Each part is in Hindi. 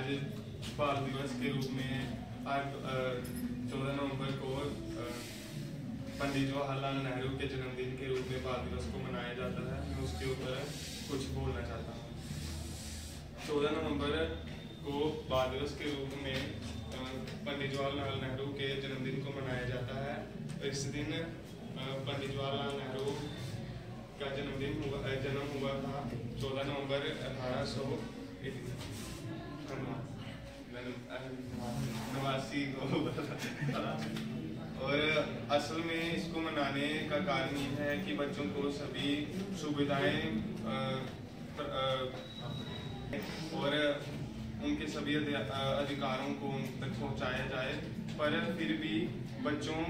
आज बाल दिवस के रूप में आज चौदह नवंबर को पंडित जवाहरलाल नेहरू के जन्मदिन के रूप में बाल दिवस को मनाया जाता है। मैं उसके ऊपर कुछ बोलना चाहता हूँ। चौदह नवंबर को बाल दिवस के रूप में पंडित जवाहरलाल नेहरू के जन्मदिन को मनाया जाता है। इस दिन पंडित जवाहरलाल नेहरू का जन्मदिन हुआ, जन्म हुआ था चौदह नवंबर अठारह सौ और असल में इसको मनाने का कारण ये है कि बच्चों को सभी सुविधाएँ और उनके सभी अधिकारों को उन तक पहुँचाया जाए। पर फिर भी बच्चों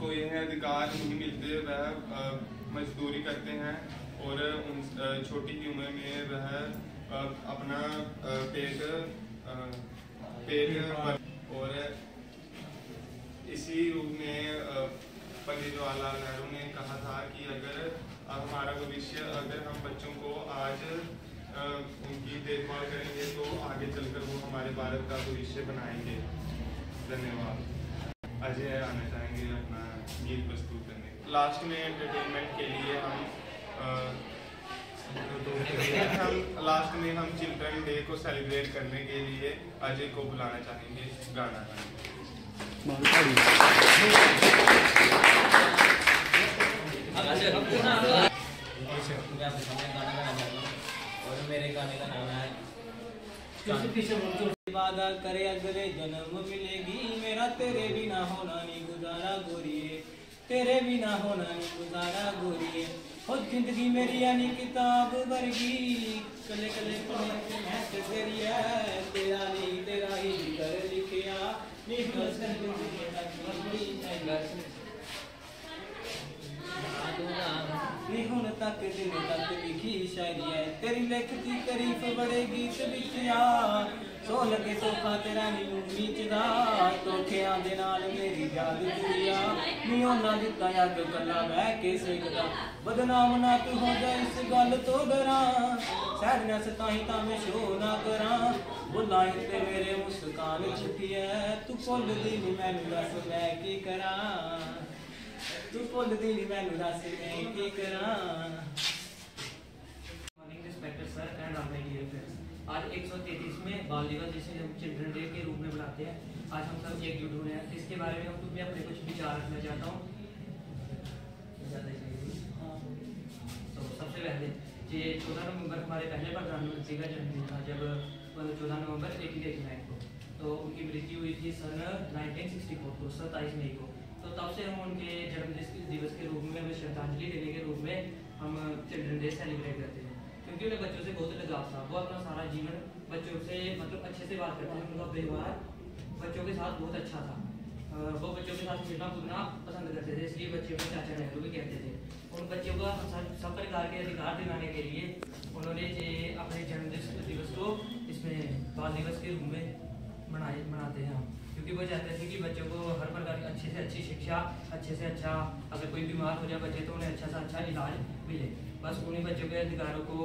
को यह अधिकार नहीं मिलते, वह मजदूरी करते हैं। और, उन छोटी ही उम्र में वह अपना पेट पेट और इसी रूप में पंडित जवाहरलाल नेहरू ने कहा था कि अगर हमारा भविष्य, अगर हम बच्चों को आज उनकी देखभाल करेंगे तो आगे चलकर वो हमारे भारत का भविष्य बनाएँगे। धन्यवाद। अजय आना चाहेंगे अपना गीत प्रस्तुत करने। लास्ट में एंटरटेनमेंट के लिए हम अ, हम लास्ट में हम चिल्ड्रन डे को सेलिब्रेट करने के लिए अजय को बुलाना चाहेंगे गाना हूँ है वादा करे अगले जन्म मिलेगी मेरा तेरे बिना होना नहीं गुजारा गोरिए तेरे बिना होना नहीं गुजारा गोरिए हो ज़िंदगी मेरी यानी किताब वर्गी। कले कले के तेरी है। तेरा नहीं, तेरा ही कर लिखिया। नहीं ਹੁਣ ਤੱਕ ਦਿਨ ਤੱਕ ਲਿਖੀ ਸ਼ਾਇਰੀ ਹੈ ਤੇਰੀ ਲਿਖਤੀ ਤਾਰੀਫ ਬੜੇ ਗੀਤ ਵਿੱਚ ਆ। ਸੋ ਲੱਗੇ ਸੋਖਾ ਤੇਰਾ ਨੀ ਉਮੀਦ ਦਾ। ਦੇ ਨਾਲ ਮੇਰੀ ਯਾਦ ਦੁਨੀਆ ਨੀ ਉਹਨਾਂ ਦਿੱਤਾ ਅੱਗ ਕੱਲਾ ਬਹਿ ਕੇ ਸਿੱਖਦਾ ਬਦਨਾਮ ਨਾ ਤੂੰ ਹੋ ਜਾ ਇਸ ਗੱਲ ਤੋਂ ਡਰਾਂ। ਸੈਡਨੈਸ ਤਾਂ ਹੀ ਤਾਂ ਮੈਂ ਸ਼ੋ ਨਾ ਕਰਾਂ। ਬੁਲਾਈ ਤੇ ਮੇਰੇ ਮੁਸਕਾਨ ਛੁੱਟੀ ਐ ਤੂੰ ਭੁੱਲਦੀ ਨੀ ਮੈਨੂੰ ਦੱਸ ਮੈਂ ਕੀ ਕਰਾਂ। तू भुलदी नहीं मैनू दस मैं की करा? Morning respected sir and all my dear friends आज 133 में बाल दिवस जिसे हम चिल्ड्रन डे के रूप में बुलाते हैं। आज हम सब एकजुट हुए हैं। इसके बारे में हम मैं अपने कुछ विचार रखना चाहता हूँ। ज़्यादा ही। तो सबसे पहले ये चौदह नवंबर हमारे पहले प्रधानमंत्री का जन्मदिन था जब चौदह नवंबर एटीन एटी नाइन को तो उनकी मृत्यु हुई थी सन 1964 को सत्ताईस मई को। तो तब से हम उनके जन्मदिन दिवस के रूप में हमें श्रद्धांजलि देने के रूप में हम चिल्ड्रन डे सेलिब्रेट करते हैं। क्योंकि उन्हें बच्चों से बहुत लगाव था। वो अपना सारा जीवन बच्चों से मतलब अच्छे से बात करते थे। उनका व्यवहार बच्चों के साथ बहुत अच्छा था। वो बच्चों के साथ खेलना कूदना पसंद करते थे। इसलिए बच्चे उन्हें चाचा नेहरू भी कहते थे। उन बच्चों को सब प्रकार के अधिकार दिलाने के लिए उन्होंने अपने जन्मदिन दिवस को इसमें बाल दिवस के रूप में मनाए, मनाते हैं हम। क्योंकि वो चाहते थे कि बच्चों को हर प्रकार की अच्छे से अच्छी शिक्षा, अच्छे से अच्छा अगर कोई बीमार हो जाए बच्चे तो उन्हें अच्छा से अच्छा इलाज मिले। बस उन्हीं बच्चों के अधिकारों को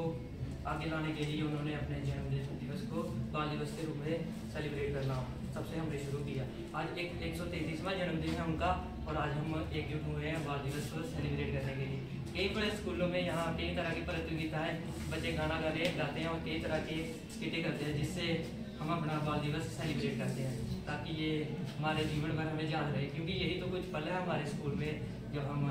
आगे लाने के लिए उन्होंने अपने जन्मदिन दिवस को बाल दिवस के रूप में सेलिब्रेट करना सबसे हमने शुरू किया। आज एक एक सौ तैंतीसवां जन्मदिन है उनका, और आज हम एकजुट हुए हैं बाल दिवस को सेलिब्रेट करने के लिए। कई बड़े स्कूलों में यहाँ कई तरह की प्रतियोगिता है बच्चे गाना गाने गाते हैं और कई तरह के स्किटें करते हैं, जिससे हम अपना बाल दिवस सेलिब्रेट करते हैं। ताकि ये हमारे जीवन भर हमें याद रहे, क्योंकि यही तो कुछ पल है हमारे स्कूल में, जब हम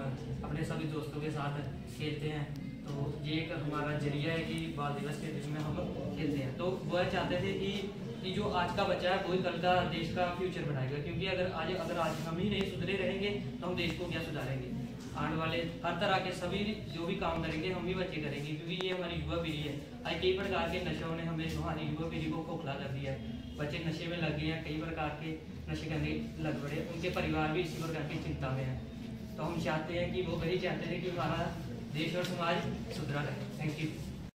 अपने सभी दोस्तों के साथ खेलते हैं। तो ये एक हमारा ज़रिया है कि बाल दिवस के दिन में हम खेलते हैं। तो वह चाहते थे कि कि जो आज का बच्चा है वही कल का देश का फ्यूचर बनाएगा, क्योंकि अगर आज अगर आज हम ही नहीं सुधरे रहेंगे तो हम देश को क्या सुधारेंगे? आने वाले हर तरह के सभी जो भी काम करेंगे, हम ही बच्चे करेंगे, क्योंकि ये हमारी युवा पीढ़ी है। आज कई प्रकार के नशों ने हमें, हमारी युवा पीढ़ी को खोखला कर दिया है। बच्चे नशे में लग गए हैं, कई प्रकार के नशे करने लग पड़े उनके परिवार भी इसी प्रकार की चिंता में है। तो हम चाहते हैं कि वो वही चाहते हैं कि हमारा देश और समाज सुधरा रहे। Thank you